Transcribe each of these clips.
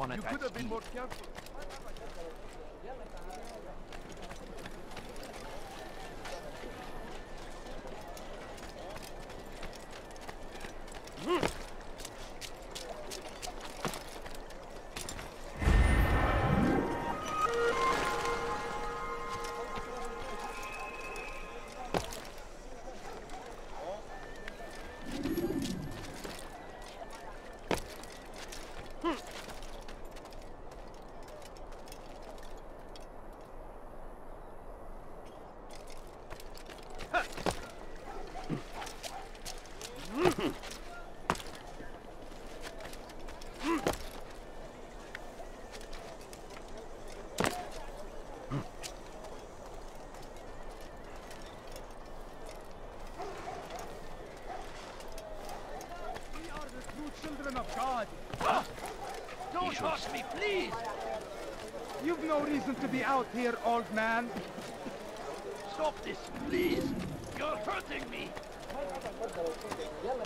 He'll you hurt know, someone at you could have been more careful. We Don't hurt me, please! You've no reason to be out here, old man. Stop this, please! You're hurting me! You'll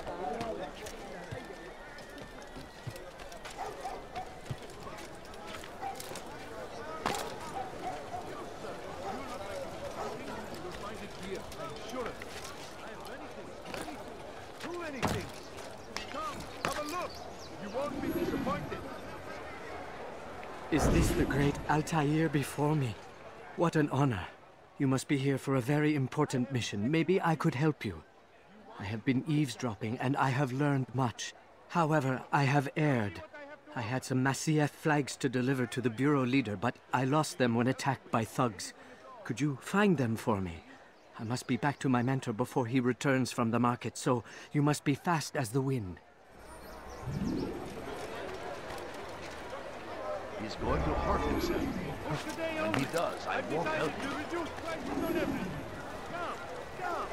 find it here, I'm sure of it. I have many things, many things, too many things. Come, have a look. You won't be disappointed. Is this the great Altair before me? What an honor. You must be here for a very important mission. Maybe I could help you. I have been eavesdropping and I have learned much. However, I have erred. I had some Masyaf flags to deliver to the bureau leader, but I lost them when attacked by thugs. Could you find them for me? I must be back to my mentor before he returns from the market, so you must be fast as the wind. He's going to hurt himself. When he does, I won't help him. to reduce prices on everything. Come, come.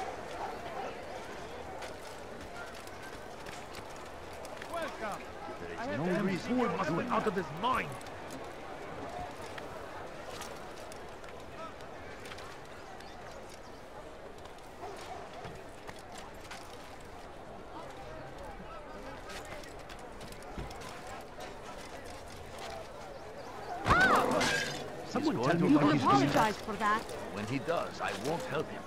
Welcome. I There is no reason must be out of his mind. Someone He's tell going me to what hurt he's himself. doing. Apologize for that. When he does, I won't help him.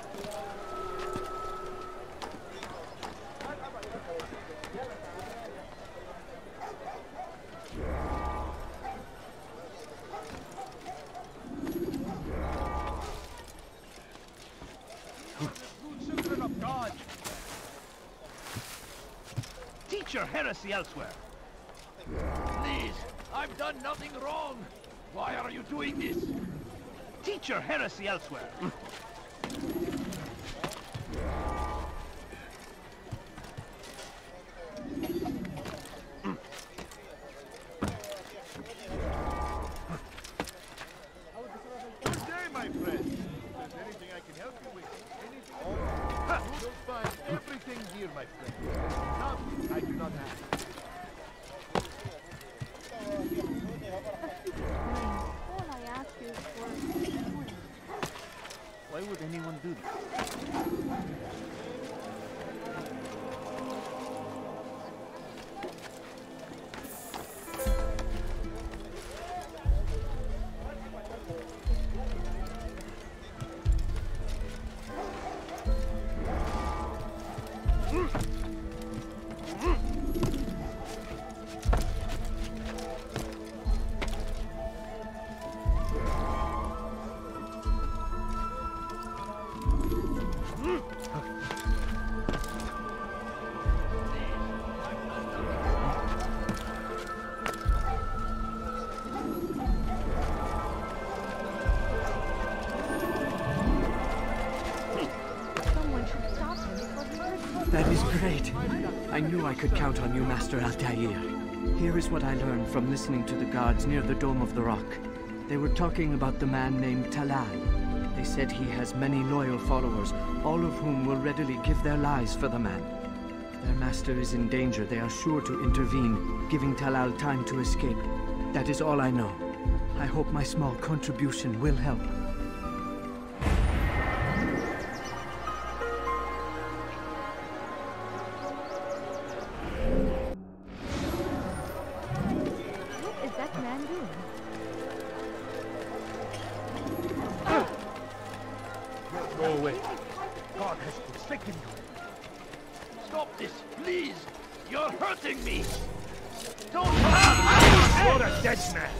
true children of God. Teach your heresy elsewhere. Please, I've done nothing wrong. Why are you doing this? Teach your heresy elsewhere. Mm-hmm. That is great. I knew I could count on you, Master Altair. Here is what I learned from listening to the guards near the Dome of the Rock. They were talking about the man named Talal. They said he has many loyal followers, all of whom will readily give their lives for the man. Their master is in danger. They are sure to intervene, giving Talal time to escape. That is all I know. I hope my small contribution will help. Stop this, please! You're hurting me! Don't... You're a dead man.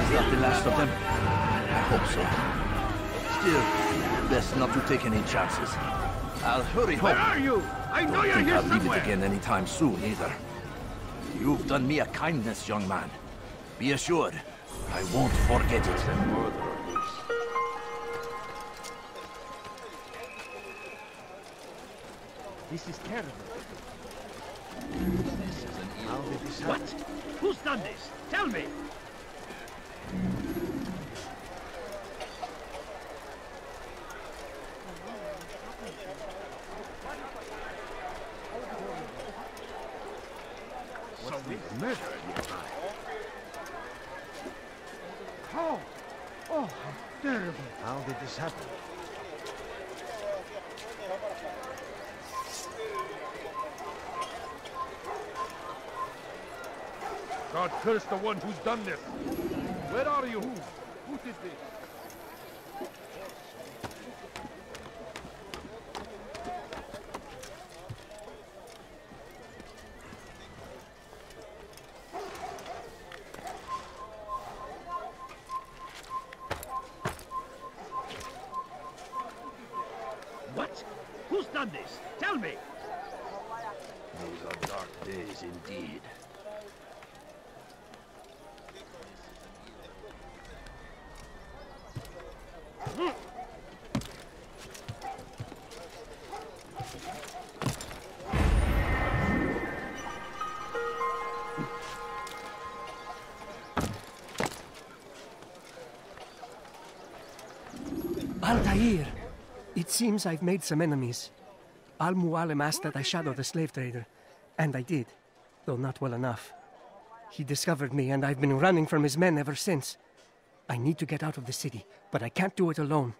Is that the last of them? I hope so. Still, best not to take any chances. I'll hurry home. Where are you? I know you're think here I'll leave it somewhere! again anytime soon, either. You've done me a kindness, young man. Be assured, I won't forget it. The murderer lives. This is terrible. This is an How ill did this What? Who's done this? Tell me! What's the murder nearby? How? Oh, oh, how terrible. How did this happen? God curse the one who's done this. Where are you? Who? Who did this? What? Who's done this? Tell me! Those are dark days indeed. Altair! It seems I've made some enemies. Al Mualim asked that I shadow the slave trader, and I did, though not well enough. He discovered me, and I've been running from his men ever since. I need to get out of the city, but I can't do it alone.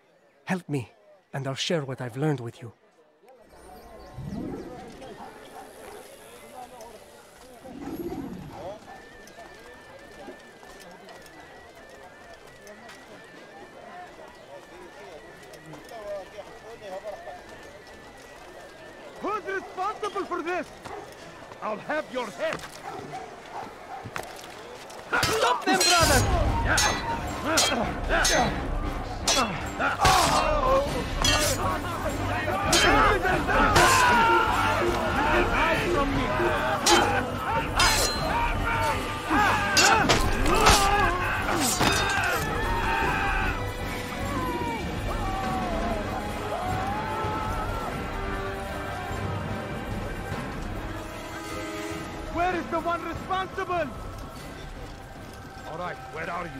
Help me, and I'll share what I've learned with you. For this? I'll have your head. Where is the one responsible? All right, where are you?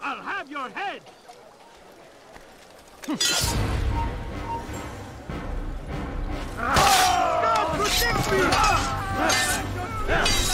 I'll have your head!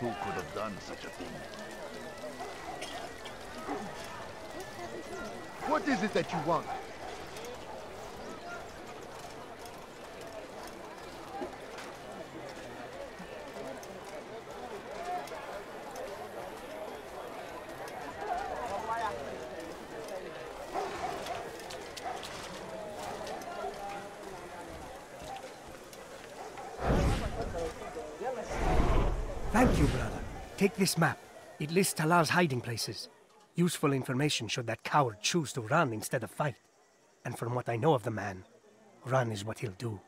Who could have done such a thing? What is it that you want? Thank you, brother. Take this map. It lists Talal's hiding places. Useful information should that coward choose to run instead of fight. And from what I know of the man, run is what he'll do.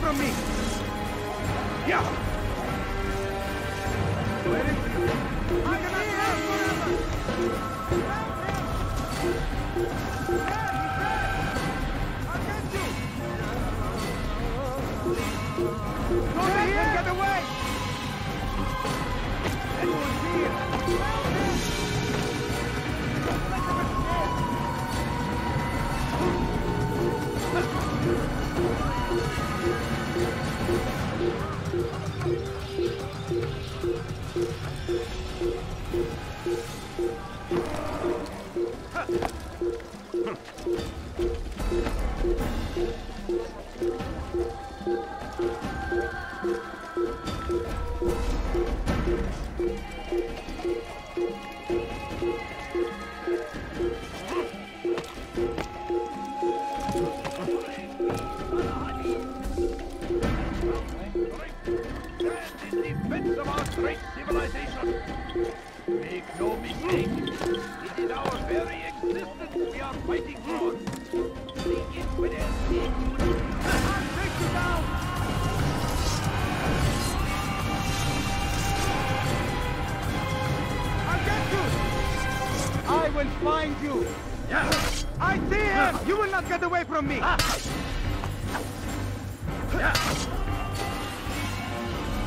From me! Yeah! Thank you. Defense of our great civilization. Make no mistake, it is our very existence we are fighting for. The infidel I'll take you down! I will find you! I see him! You will not get away from me! Ah.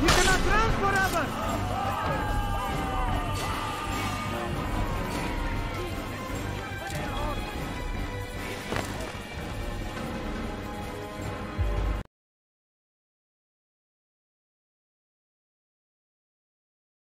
You cannot run forever!